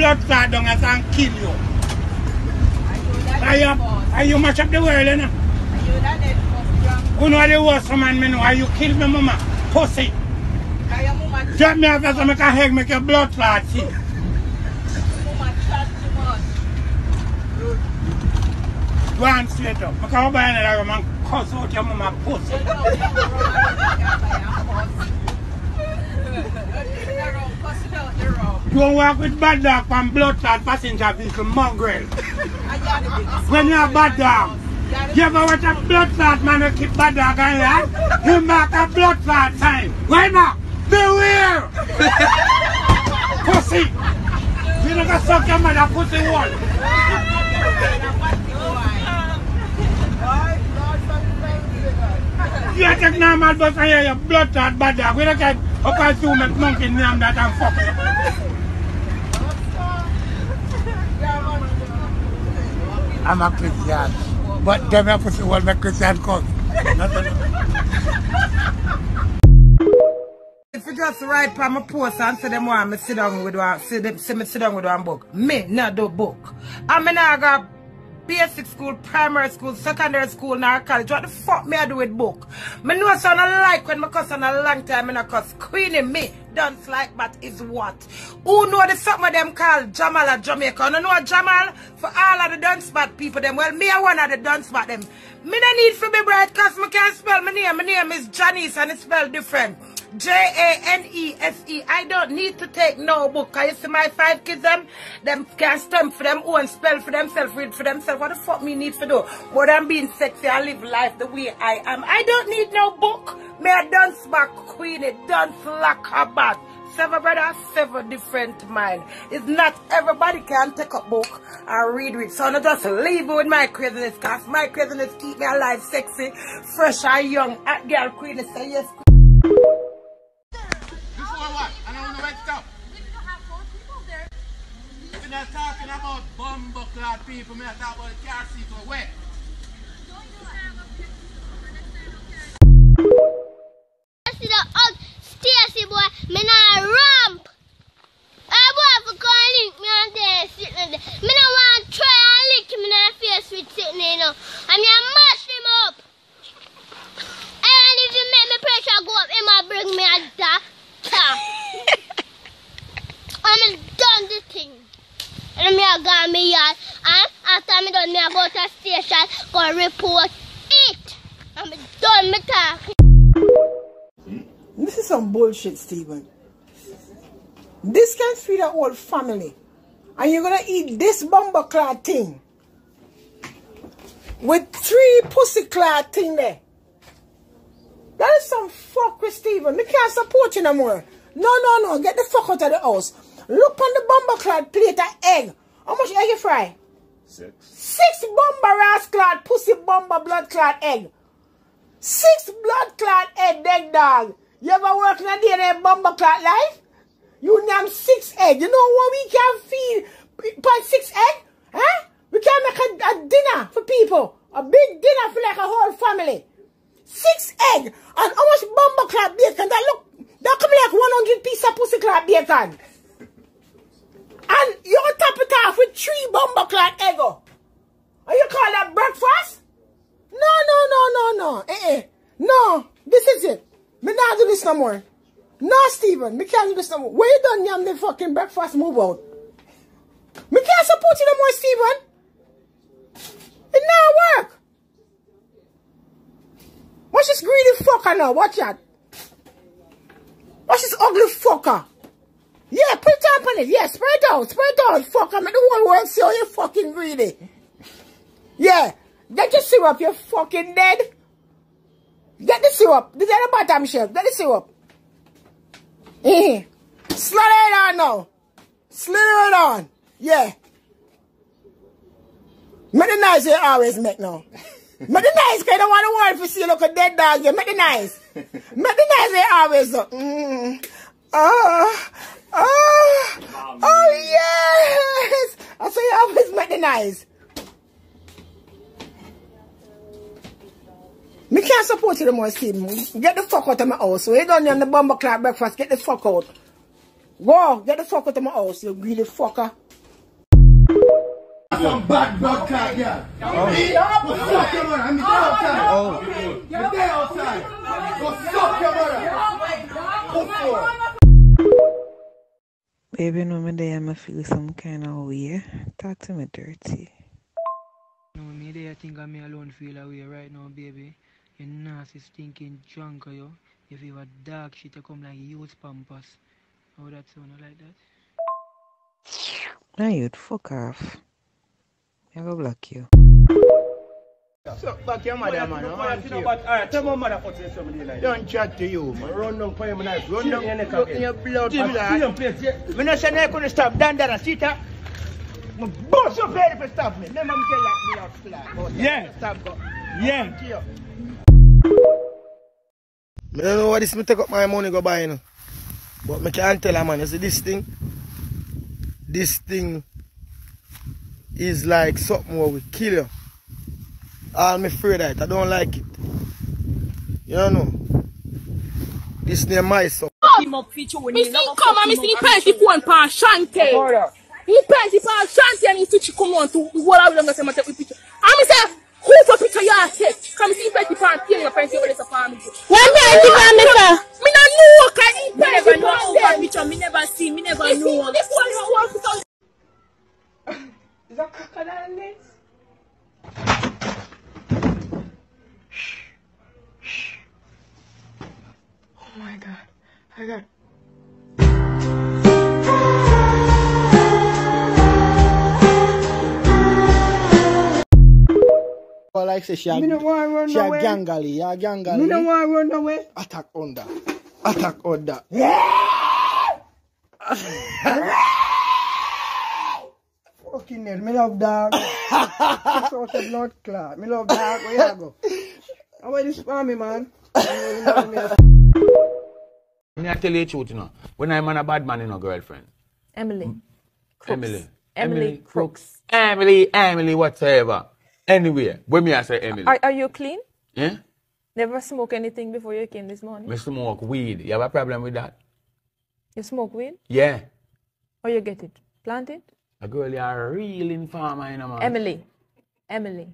blood clot down and kill you. Are you, are you mash up the world, you know? Who know the worst man me know? Are you kill me, mama? Pussy. Drop me off so make a heg make your blood clot see. And straight up. Make a buy another room and cuss out your mama pussy. Don't walk with bad dog from blood clot passenger vehicle mongrel. When you're a bad dog. You ever watch a blood man who keep bad dog on that? He mark a blood clot time. Why not? Beware! pussy! You never suck your mother pussy one. You take normal bus and hear your blood bad dog. We don't get up and two monkey name that and fuck you. I'm a Christian. But them a pussy will make Christian come. If you just write for my post and say them want me sit down with one, see them, see me sit down with one book. Me not do book. I mean I got basic school, primary school, secondary school, now college. What the fuck me I do with book? Me know so I like when me cuss on a long time and I cuss. Queenie me, dance like that is what? Who know the something of them called Jamal at Jamaica? You know Jamal? For all of the dance spot people them. Well, me I one of the dance spot them. Me no need for be bright cause me can't spell my name. My name is Janice and it's spelled different. J-A-N-E-S-E. I don't need to take no book. I see my five kids them, them can stamp for them own, spell for themselves, read for themselves. What the fuck me need to do? i'm being sexy, I live life the way I am. I don't need no book. May I dance back queen, it dance like a bat. Seven brothers, seven different mind. It's not everybody can take a book and read it. So I just leave with my craziness, cause my craziness keep me alive, sexy, fresh and young. At girl queen, say yes. Bumbo clad people, we're not talking about car seat or where. Station, go report it. I'm done talking. This is some bullshit, Stephen. This can feed a whole family. And you're gonna eat this bumper clad thing. With three pussy clad thing there. That is some fuck with Stephen. We can't support you no more. No, no, no. Get the fuck out of the house. Look on the bumper clad plate of egg. How much egg you fry? Six. Six bumper ass clad pussy bumper blood clad egg. Six blood clot egg, egg dog. You ever work in a day in a bumper clot life? You name six egg. You know what we can feed by six egg? Huh? We can make a, a dinner for people. A big dinner for like a whole family. Six egg. And how much bumper clot bacon? That look, that come like 100 piece of pussy clot bacon. And you top it off with three bumper clot egg. oh. And you call that breakfast? No, no, no, no, no. Eh, eh. No, this is it. Me not do this no more. No, Stephen, me can't do this no more. When you done yam the fucking breakfast, move out. Me can't support you no more, Stephen. It not work. Watch this greedy fucker now. Watch that. Watch this ugly fucker. Yeah, put it up on it. Yeah, spread it out. Spread it out, fucker. Make the whole world see how you fucking greedy. Yeah. Get your syrup, you fucking dead. Get the syrup. This is the bottom shelf. Get the syrup. Eh. Slither it on now. Slither it on. Yeah. Make the nice you always make now. make the nice, cause I don't want the world to see you look a dead dog. You make the nice. make the nice you always do. Mm. Oh, oh, oh yes. I say you always make the nice. Me can't support you no more, Stephen. Get the fuck out of my house. So you done on the bomber clock breakfast, get the fuck out. Go, get the fuck out of my house, you greedy fucker. Some bad blood clot, yeah. Oh. Me? Go suck your mother. I'm there outside. Oh. Me there outside. Go suck your mother. Oh Baby, no, me there, I feel some kind of way. Talk to me dirty. No, me there, I think I'm alone feel away right now, baby. You nasty, stinking drunk, yo. If you have a dark shit, you come like youth pampers. How that sound like that? Now you'd fuck off. I will block you. Suck back your mother, man. Alright, tell my mother for say something like Don't chat to you, man. Run down for him, knife. Run down your neck again. in your blood, man. Me no say no couldn't stop. Dan, Dan, sit up. Me bust your head if you stop me. Remember me tell like me out flat. Yeah. Stop, go. Yeah. I don't know what this me take up my money go buy, you know. But me can't tell her, man. You see this thing? This thing is like something what will kill you. I'm afraid of it. I don't like it. You don't know? This name my son. Him up feature when Me see him come and me see him pensi phone pan Shante. He pensi pan Shante and he switch come on to the whole of them that say me take the picture. And me say, who for picture you are take? Come see him pensi pan tearing your pensi over this upon me. When pensi pan me sir? Me not know can he Me never pensi know pan over them. picture. Me never see. Me never know. this one you want to Is that crocodile legs? My god. I got. But like say she a, Me no want run she a away. gangali, you a gangali. Me no want run away. Attack under. Attack under. Fucking hell, me love dog. Kiss out the blood clot. Me love dog. Where you go? How about this for me, man? Me I tell you the truth, you know. When I'm on a bad man, you know, girlfriend. Emily. Emily. Emily Crooks. Emily, Emily, whatever. Anyway, when me I say Emily, Are, are you clean? yeah? Never smoke anything before you came this morning? Me smoke weed. You have a problem with that? You smoke weed? Yeah. Or you get it? Planted? A girl, you're a real informer, you know, man. Emily. Emily.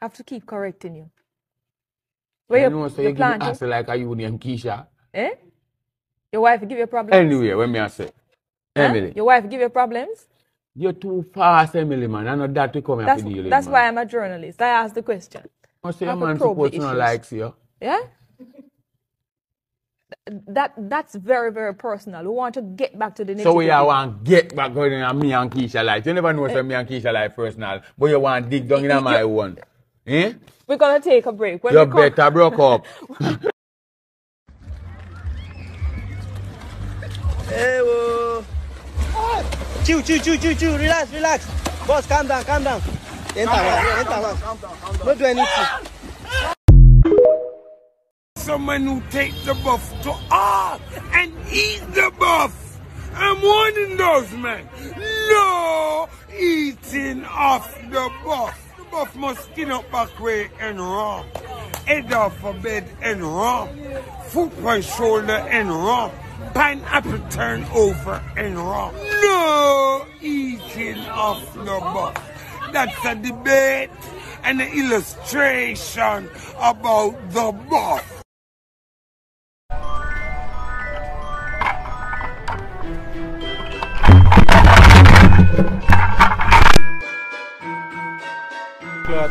Have to keep correcting you. Where you you, know, so you you give me like a you name Keisha. Eh? Your wife give you problems? Anyway, when me I say, Huh? Emily, Your wife give you problems? you're too fast, Emily, man. I know that to come here That's, deal with, that's man. why I'm a journalist. I ask the question. I say I a have to man supposed to issues. likes you. Yeah? That that's very very personal. We want to get back to the So we are want get back going in me and Keisha life. You never know say me and Keisha life personal, but you want dig down in my one. Eh? We're gonna take a break. When You we come, better broke up. Hey, whoa. Chill, chill, chill, chill, chill. Relax, relax. Boss, calm down, calm down. Enter, man. Enter, man. Don't do anything. Someone who take the buff to heart and eat the buff. I'm warning those men. No eating of the buff. Buff must skin up back way and wrong. Head off a bed and wrong. Foot by shoulder and wrong. Pineapple turn over and wrong. No eating of the buff. That's a debate and an illustration about the buff.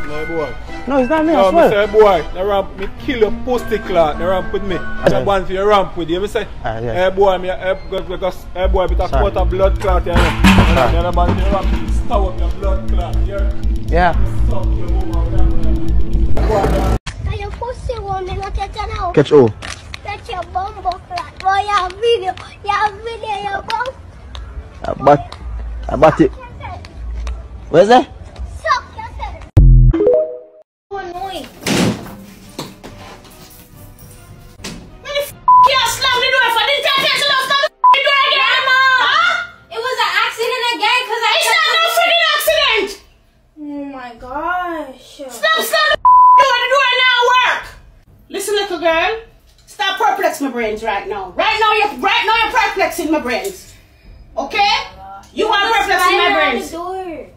Clot, my boy. No, it's not me, No, I me swear. say, boy, the ramp, me kill your pussy clot, the ramp with me. The one for your ramp with you. Me say, Ah, yeah. hey boy, me, hey, because, because, hey boy, bit of blood clot, you know. And the other man for your ramp, me stow up your blood clot, yeah. Yeah. Suck your woman, Can you pussy woman not catch an out? Catch all. Catch your bumbo clat. Boy, you have video. You have video, you bum. I bought, I bought it. Where's that? My gosh. Stop slam the door. The door now work. Listen, little girl. Stop perplex my brains right now. Right now, you're right now you're perplexing my brains. Okay? You are perplexing my brains. door.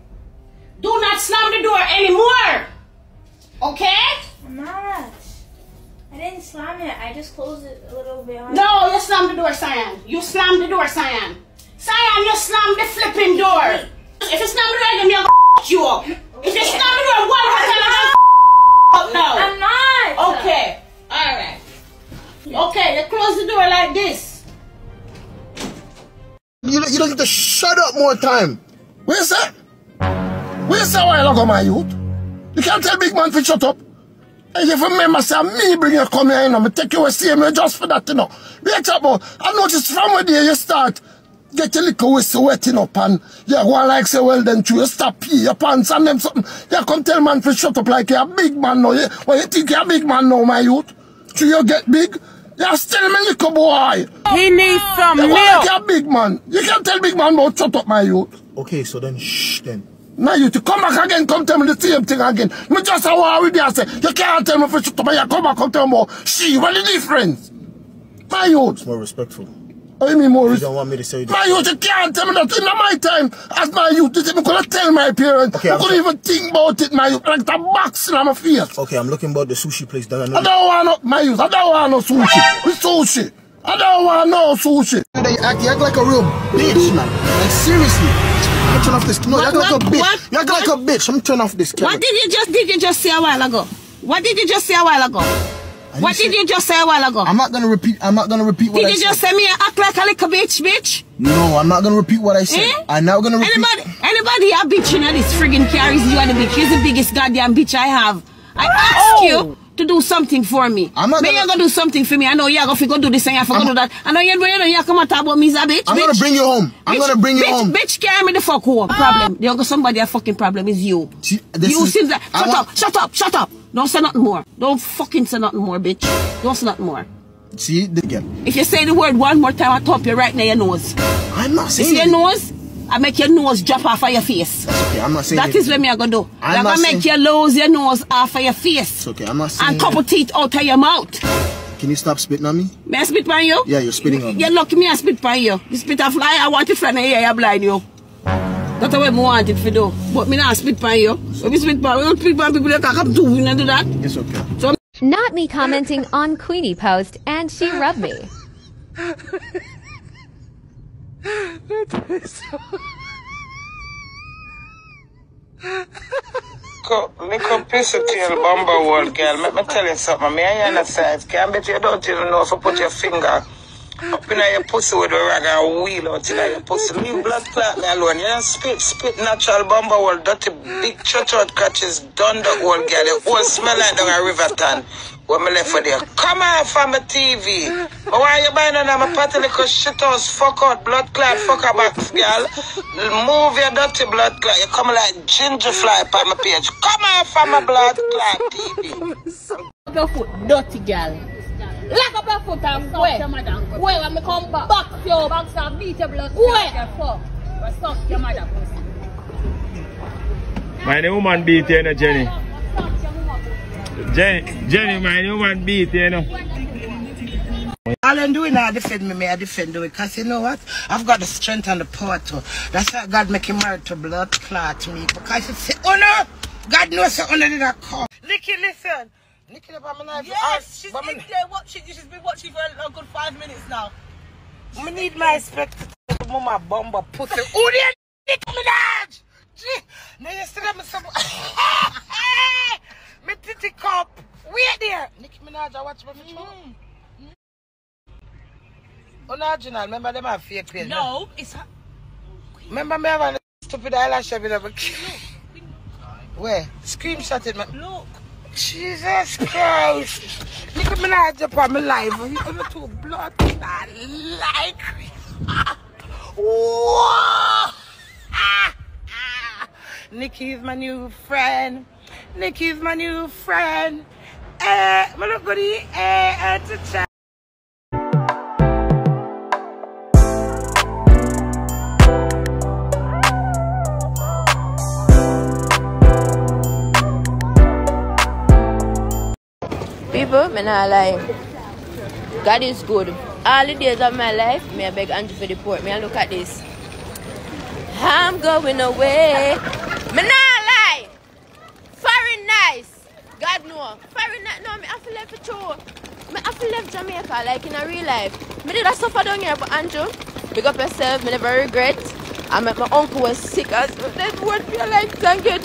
Do not slam the door anymore. Okay? I'm not. I didn't slam it. I just closed it a little bit. No, you slammed the door, Cyan. You slammed the door, Cyan. Cyan, you slammed the flipping door. If you slam the door again, gonna you up. If you slam the door one more time, I'm gonna f up now. I'm not. Okay. Alright. Okay, you close the door like this. You, you don't need to shut up more time. Where's that? Where's that while ago, my youth? You can't tell big man to shut up. And if you remember, say, me bring you come here, you know, me take you a same way just for that, you know. Wait up, boy. I noticed from where there you start, get your little whistle wetting up and go on like say, well then, you stop pee your pants and them something. You come tell man to shut up like you're a big man now. You, well, you think you're a big man now, my youth? So you get big? You're still me little boy. He needs some You go like you're a big man. You can't tell big man about shut up, my youth. Okay, so then shh then. Now you to come back again, come tell me the same thing again. Me just a war with you, I say, you can't tell me for shut up, and you come back, come tell me about she, what the difference? My youth. It's more respectful. What do you mean more You don't want me to say this. My youth, you can't tell me that in my time, as my youth, you see, me could tell my parents, Okay, I I'm couldn't so- even think about it, my youth, like the box in my face. Okay, I'm looking about the sushi place that I know. I don't want no, my youth, I don't want no sushi. It's sushi. I don't want no sushi. You act, you act like a real bitch, man. Like seriously. I'm turn off this. No, you act like a bitch. what- You act like a bitch. I'm turn off this camera. What did you just did you just say a while ago? What did you just say a while ago? What did you just say a while ago? I'm not gonna repeat. I'm not gonna repeat what Did I you just say me act like a little bitch, bitch? No, I'm not gonna repeat what I said. Eh? I'm not gonna repeat. Anybody, anybody a bitch in this friggin' carries you are the bitch. You're the biggest goddamn bitch I have. I ask you to do something for me. I'm not me gonna- you gonna do something for me. I know you're gonna go do this and you're gonna I'm- do that. I know you're gonna you come and talk about me as a bitch. I'm bitch. gonna bring you home. I'm Bitch, gonna bring you bitch, home. Bitch, carry me the fuck home. Ah. Problem. The other somebody a fucking problem is you. See, this you is- seems like shut want- up, shut up, shut up. Don't say nothing more. Don't fucking say nothing more, bitch. Don't say nothing more. See, again. If you say the word one more time, I top you right now your nose. I'm not saying see your nose? I make your nose drop off of your face. That's okay. I'm not saying That it. is what me I gonna do. I'm I'm not gonna make you saying- lose your nose off of your face. It's okay. I'm not saying. And couple teeth out of your mouth. Can you stop spitting on me? May I spit on you? Yeah, you're spitting on me. You're lucky me I spit on you. You spit a fly, I want it from here, you blind you. That's what I want it for do. But me not spit on you. When we spit on, we don't spit on people that can come to, you know do that. It's okay. So Not me commenting on Queenie post and she rubbed me. Up piece of tail, bumper world girl. Let me tell you something. Me and you size. Can't bet you don't even know if you put your finger up in your pussy with a rag and wheel out in your pussy. Leave blood clot me alone. Don't spit, spit natural bumper world. Dirty big church out catches done the old girl. The whole smell like a river town. When me left for there. Come on from the TV. But why you buying on my party little shit house? Fuck out, blood clot, fuck a box, girl. Move your dirty blood clot. You come like ginger fly on my page. Come on from my blood clot TV. up your foot, dirty girl. Lock up your foot and go. Where when me come back? Box your box and beat your blood. Where? Fuck. Suck your mother pussy. My new woman beat you, you know, Jenny. Jenny, Jenny, my new woman beat you, you know. All I'm doing now, defend me, may I defend you because you know what? I've got the strength and the power to. That's why God make him married to blood clot me. Because you say, oh no, God knows so honor did not come. Nikki, listen. Nikki, about my knife. Yes, ah, she's in there watching. She's been watching for a good five minutes now. I need my spectacle. Mama bomba pussy. Who the Nicki Minaj? Gee, Now you see them some. Me titty cup. Wait there. Nicki Minaj, I watch my show. Mm. Original, oh, remember them have fake page? No, it's Remember me having a stupid eyelash every day? Where? Screenshot it, man. Look. Jesus Christ. Nicki Minaj up on my live. You gonna two blood clot like. Whoa! Nikki's my new friend. Nikki's my new friend. Eh, me look good. Eh, eh, to me not lie. God is good. all the days of my life, may I beg Andrew for the port. May I look at this. I'm going away. Me not lie. Foreign nice. God know. Foreign nice. No, me I feel left true. Me I feel left Jamaica like in a real life. Me did a suffer down here, but Andrew, big up yourself. Me never regret. I met my uncle was sick as that word feel like thank you,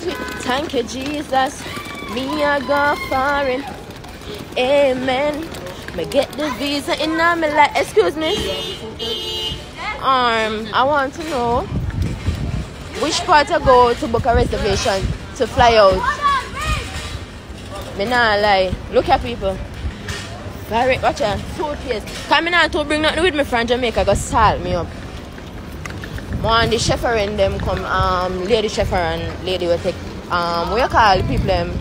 thank you Jesus. Me I go foreign. Amen. Me get the visa in now. Me like, excuse me. Um, I want to know which part I go to book a reservation to fly out. Me nah lie. Look at people. Barry, watch out. Suitcase. Coming out to bring nothing with me from Jamaica. Go salt me up. One the chauffeur and them come. Um, lady chauffeur and lady will take. Um, what you call people them?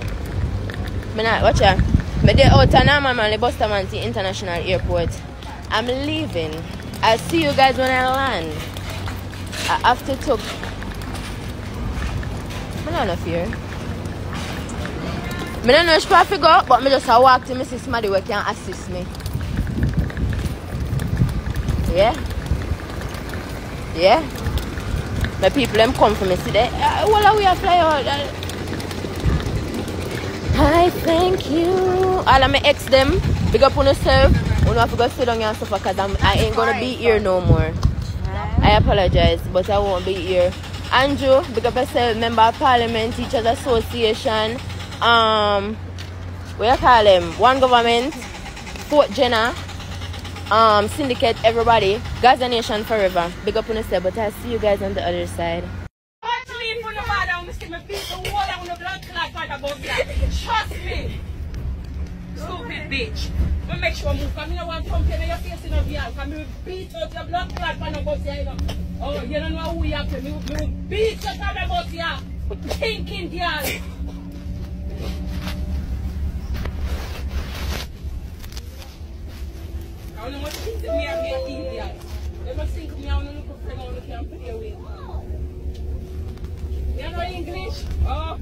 Me not watch out. Me dey out and I'm the Bustamante International Airport. I'm leaving. I'll see you guys when I land. I have to talk. Me not no fear. Me don't know part to go, but me just walk to see somebody who can assist me. Yeah. Yeah. My people them come for me that. Uh, well, we are fly out. Uh, I thank you. All of my ex them, big up on yourself. You have to go sit here and suffer because I ain't gonna be here no more. I apologize, but I won't be here. Andrew, big up yourself, member of parliament, teachers association, um, what you call them? One government, Fort Jenna, um, syndicate, everybody, Gaza Nation forever. Big up on yourself, but I'll see you guys on the other side. Trust me. Stupid bitch. But make sure move. Come here, one pump in your face in a vehicle. Come here, beat out your blood clot on the bus here. Oh, you don't know who you to. Me, me beat you on the bus here. Thinking, girl. I don't know what things me and me are idiot. They must think me, want to look and I want to can play with. You know English? Oh.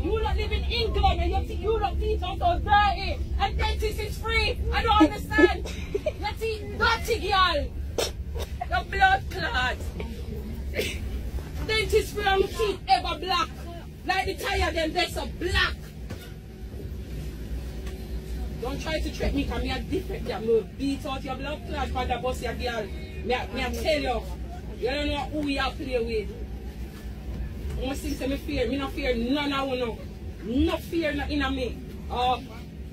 You don't live in England and your you don't teeth are so dirty and dentist is free. I don't understand. Your teeth dirty, girl. Blood clot. Dentist free teeth ever black. Like the tire them, they're so black. Don't try to trick me because me a different. Yeah, me beat out your blood clot for the bus, your girl. Me, a- me a tell you. You don't know who you are play with. Must think say me fear. Me no fear none of you. No fear no in me. Oh,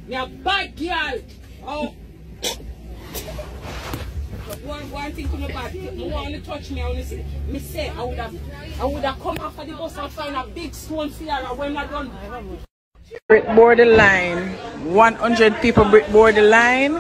me a bad girl. Oh. One, one thing to me bad, me want to touch me, I want to say, me say I would have, I would have come after the bus and find a big stone for her when I done. Brick border line. 100 people brick border line.